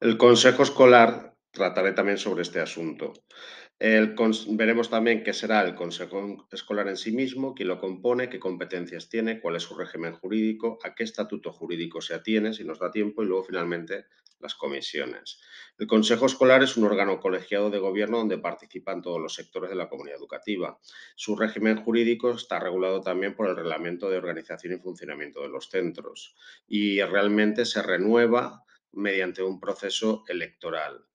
El consejo escolar trataré también sobre este asunto. Veremos también qué será el consejo escolar en sí mismo, quién lo compone, qué competencias tiene, cuál es su régimen jurídico, a qué estatuto jurídico se atiene, si nos da tiempo, y luego finalmente las comisiones. El consejo escolar es un órgano colegiado de gobierno donde participan todos los sectores de la comunidad educativa. Su régimen jurídico está regulado también por el reglamento de organización y funcionamiento de los centros y realmente se renueva mediante un proceso electoral.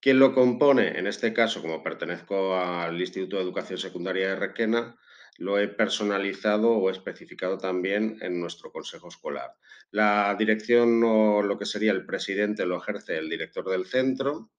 ¿Quién lo compone? En este caso, como pertenezco al Instituto de Educación Secundaria de Requena, lo he personalizado o especificado también en nuestro consejo escolar. La dirección o lo que sería el presidente lo ejerce el director del centro.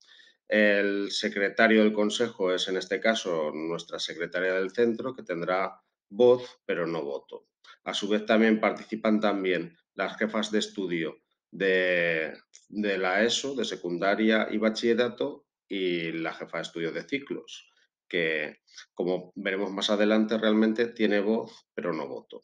El secretario del consejo es en este caso nuestra secretaria del centro que tendrá voz pero no voto. A su vez también participan también las jefas de estudio de, la ESO, de secundaria y bachillerato, y la jefa de estudios de ciclos, que como veremos más adelante realmente tiene voz pero no voto.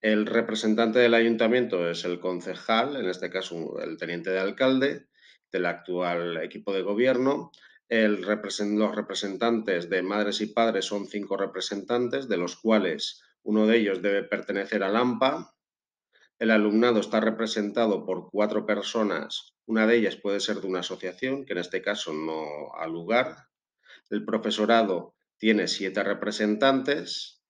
El representante del ayuntamiento es el concejal, en este caso el teniente de alcalde del actual equipo de gobierno. El los representantes de madres y padres son cinco representantes, de los cuales uno de ellos debe pertenecer al AMPA, el alumnado está representado por cuatro personas, una de ellas puede ser de una asociación, que en este caso no ha lugar. El profesorado tiene siete representantes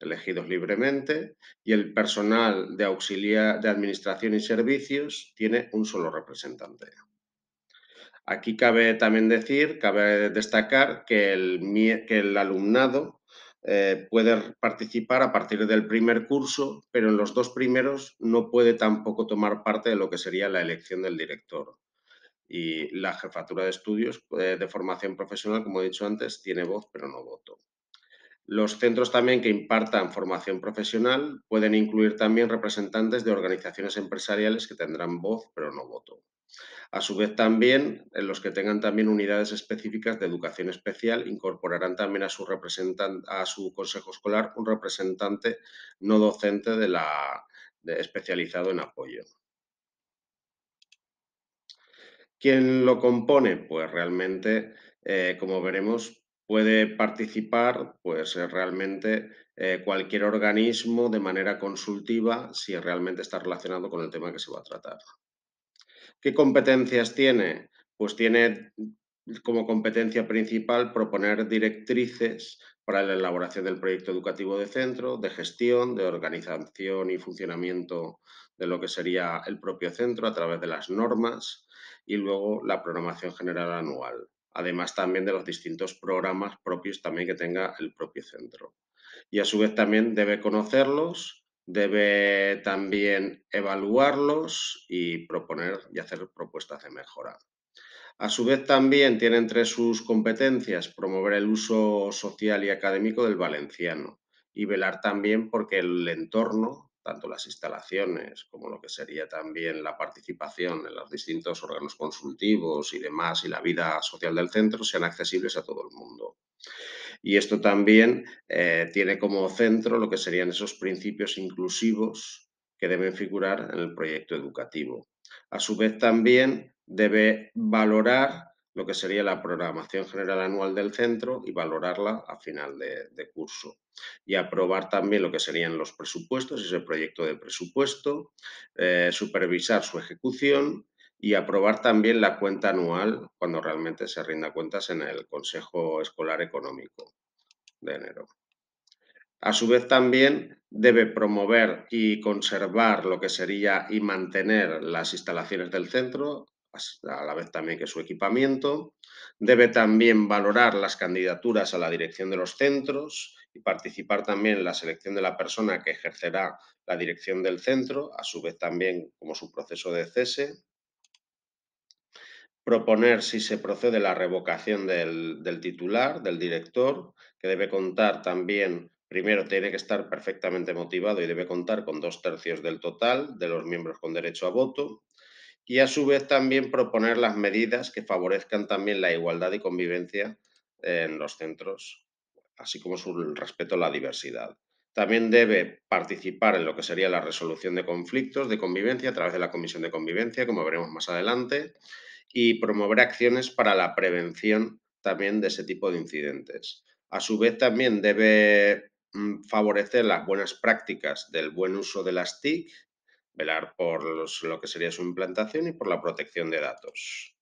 elegidos libremente y el personal de auxiliar de administración y servicios tiene un solo representante. Aquí cabe también decir, cabe destacar que el, que el alumnado eh, puede participar a partir del primer curso, pero en los dos primeros no puede tampoco tomar parte de lo que sería la elección del director. Y la jefatura de estudios eh, de formación profesional, como he dicho antes, tiene voz pero no voto. Los centros también que impartan formación profesional pueden incluir también representantes de organizaciones empresariales que tendrán voz pero no voto. A su vez también, los que tengan también unidades específicas de educación especial, incorporarán también a su, a su consejo escolar un representante no docente de la, especializado en apoyo. ¿Quién lo compone? Pues realmente, eh, como veremos, puede participar pues, realmente eh, cualquier organismo de manera consultiva si realmente está relacionado con el tema que se va a tratar. ¿Qué competencias tiene? Pues tiene como competencia principal proponer directrices para la elaboración del proyecto educativo de centro, de gestión, de organización y funcionamiento de lo que sería el propio centro a través de las normas y luego la programación general anual. Además también de los distintos programas propios también que tenga el propio centro. Y a su vez también debe conocerlos debe también evaluarlos y proponer y hacer propuestas de mejora. A su vez también tiene entre sus competencias promover el uso social y académico del valenciano y velar también porque el entorno, tanto las instalaciones como lo que sería también la participación en los distintos órganos consultivos y demás y la vida social del centro sean accesibles a todo el mundo. Y esto también eh, tiene como centro lo que serían esos principios inclusivos que deben figurar en el proyecto educativo. A su vez también debe valorar lo que sería la programación general anual del centro y valorarla a final de, curso. Y aprobar también lo que serían los presupuestos, ese proyecto de presupuesto, eh, supervisar su ejecución y aprobar también la cuenta anual cuando realmente se rinda cuentas en el Consejo Escolar Económico de enero. A su vez también debe promover y conservar lo que sería y mantener las instalaciones del centro, a la vez también que su equipamiento. Debe también valorar las candidaturas a la dirección de los centros y participar también en la selección de la persona que ejercerá la dirección del centro, a su vez también como su proceso de cese proponer si se procede la revocación del, titular, del director, que debe contar también, primero tiene que estar perfectamente motivado y debe contar con dos tercios del total de los miembros con derecho a voto, y a su vez también proponer las medidas que favorezcan también la igualdad y convivencia en los centros, así como su respeto a la diversidad. También debe participar en lo que sería la resolución de conflictos de convivencia a través de la Comisión de Convivencia, como veremos más adelante, y promover acciones para la prevención también de ese tipo de incidentes. A su vez, también debe mm, favorecer las buenas prácticas del buen uso de las TIC, velar por lo que sería su implantación y por la protección de datos.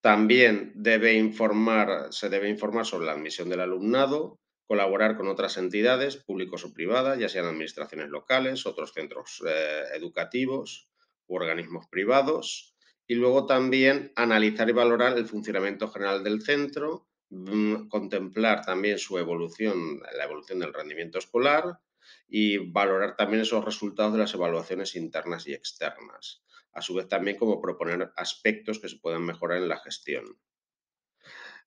También debe informar, se debe informar sobre la admisión del alumnado, colaborar con otras entidades, públicos o privadas, ya sean administraciones locales, otros centros eh, educativos u organismos privados, y luego también analizar y valorar el funcionamiento general del centro, mm, contemplar también su evolución, la evolución del rendimiento escolar y valorar también esos resultados de las evaluaciones internas y externas. A su vez también como proponer aspectos que se puedan mejorar en la gestión.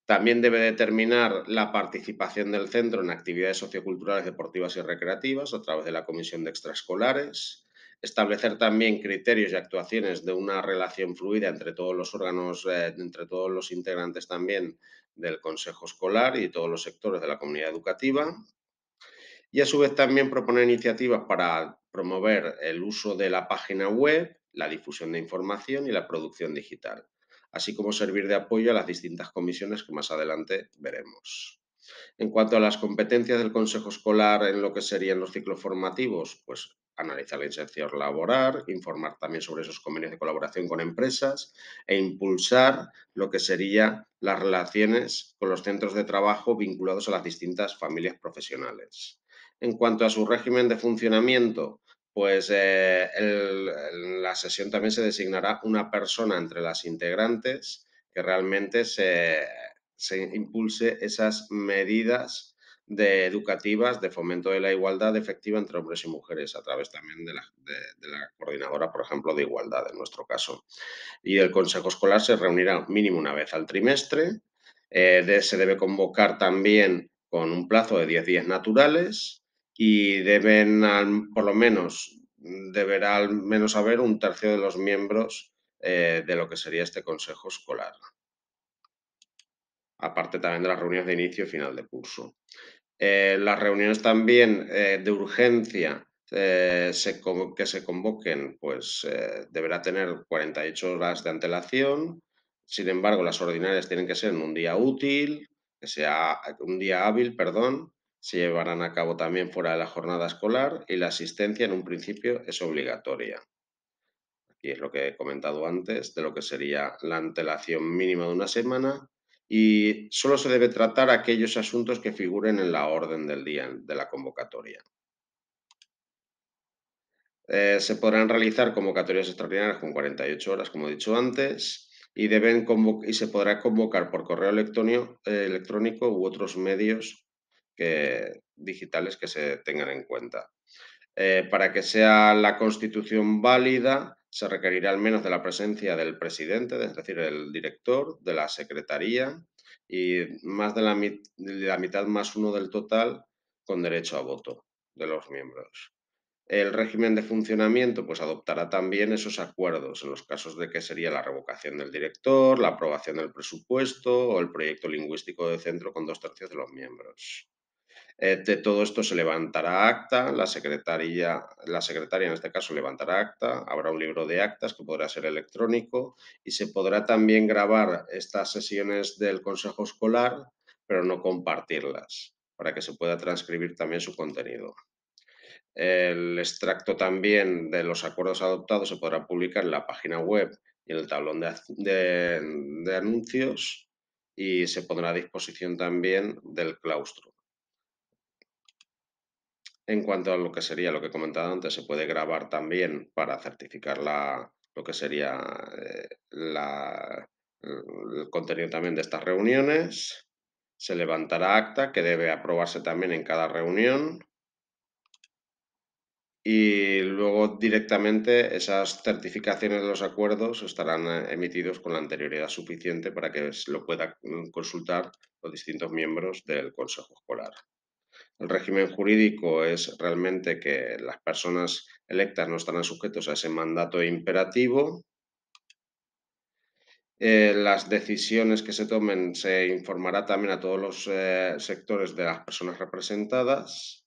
También debe determinar la participación del centro en actividades socioculturales, deportivas y recreativas a través de la comisión de extraescolares. Establecer también criterios y actuaciones de una relación fluida entre todos los órganos, eh, entre todos los integrantes también del consejo escolar y todos los sectores de la comunidad educativa. Y a su vez también proponer iniciativas para promover el uso de la página web, la difusión de información y la producción digital así como servir de apoyo a las distintas comisiones que más adelante veremos. En cuanto a las competencias del Consejo Escolar en lo que serían los ciclos formativos, pues analizar la inserción laboral, informar también sobre esos convenios de colaboración con empresas e impulsar lo que serían las relaciones con los centros de trabajo vinculados a las distintas familias profesionales. En cuanto a su régimen de funcionamiento, pues eh, la sesión también se designará una persona entre las integrantes que realmente se, impulse esas medidas de educativas de fomento de la igualdad efectiva entre hombres y mujeres a través también de la, coordinadora, por ejemplo, de igualdad en nuestro caso. Y el Consejo Escolar se reunirá mínimo una vez al trimestre. Eh, se debe convocar también con un plazo de 10 días naturales y deben, por lo menos, deberá al menos haber un tercio de los miembros eh, de lo que sería este consejo escolar. Aparte también de las reuniones de inicio y final de curso. Eh, las reuniones también eh, de urgencia que se convoquen, pues deberá tener 48 horas de antelación. Sin embargo, las ordinarias tienen que ser en un día útil, que sea un día hábil, perdón, se llevarán a cabo también fuera de la jornada escolar y la asistencia en un principio es obligatoria. Aquí es lo que he comentado antes de lo que sería la antelación mínima de una semana y solo se debe tratar aquellos asuntos que figuren en la orden del día de la convocatoria. Eh, se podrán realizar convocatorias extraordinarias con 48 horas, como he dicho antes, y, deben y se podrá convocar por correo electrónico, eh, electrónico u otros medios digitales que se tengan en cuenta. Eh, para que sea la constitución válida, se requerirá al menos de la presencia del presidente, es decir, el director, de la secretaría y más de la, la mitad más uno del total con derecho a voto de los miembros. El régimen de funcionamiento pues adoptará también esos acuerdos en los casos de que sería la revocación del director, la aprobación del presupuesto o el proyecto lingüístico de centro con dos tercios de los miembros. Eh, de todo esto se levantará acta, la secretaria, la secretaria en este caso levantará acta, habrá un libro de actas que podrá ser electrónico y se podrá también grabar estas sesiones del consejo escolar, pero no compartirlas, para que se pueda transcribir también su contenido. El extracto también de los acuerdos adoptados se podrá publicar en la página web y en el tablón de anuncios y se pondrá a disposición también del claustro. En cuanto a lo que sería lo que he comentado antes, se puede grabar también para certificar lo que sería eh, el contenido también de estas reuniones. Se levantará acta que debe aprobarse también en cada reunión. Y luego directamente esas certificaciones de los acuerdos estarán eh, emitidos con la anterioridad suficiente para que lo puedan consultar los distintos miembros del Consejo Escolar. El régimen jurídico es realmente que las personas electas no estarán sujetos a ese mandato imperativo. Eh, las decisiones que se tomen se informará también a todos los eh, sectores de las personas representadas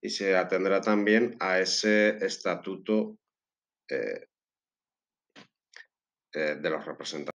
y se atendrá también a ese estatuto eh, de los representantes.